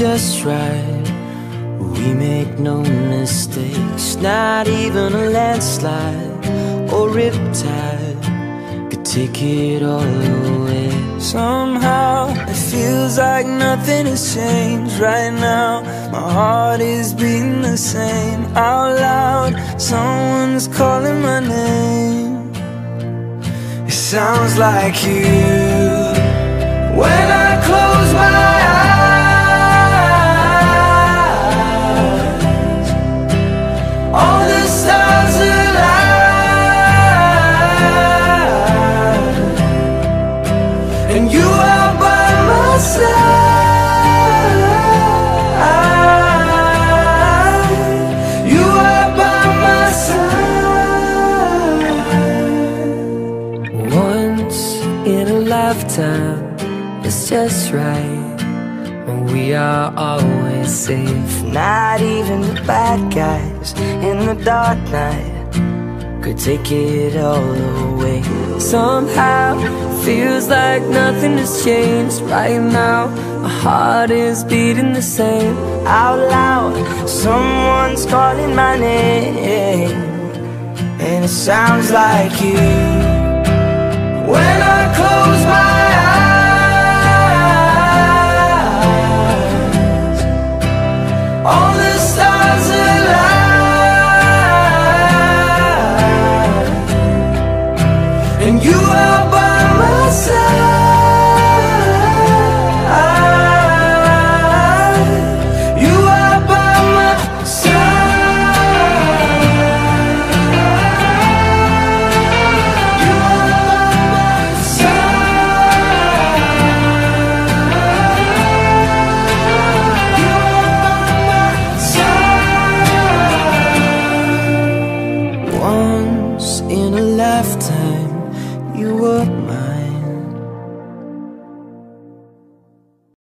just right. We make no mistakes, not even a landslide or riptide could take it all away. Somehow it feels like nothing has changed right now. My heart is beating the same out loud. Someone's calling my name. It sounds like you. You are by my side. You are by my side. Once in a lifetime, it's just right. We are always safe. Not even the bad guys in the dark night could take it all away. Somehow, feels like nothing has changed right now. My heart is beating the same out loud. Someone's calling my name, and it sounds like you. what my